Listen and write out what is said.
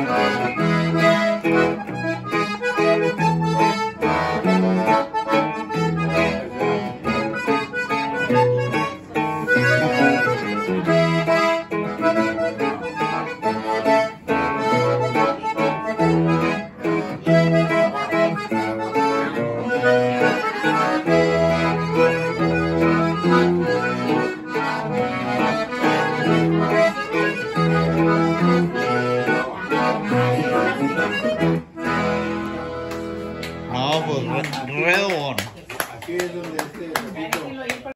Música No, pues, red, red one. Aquí es donde este.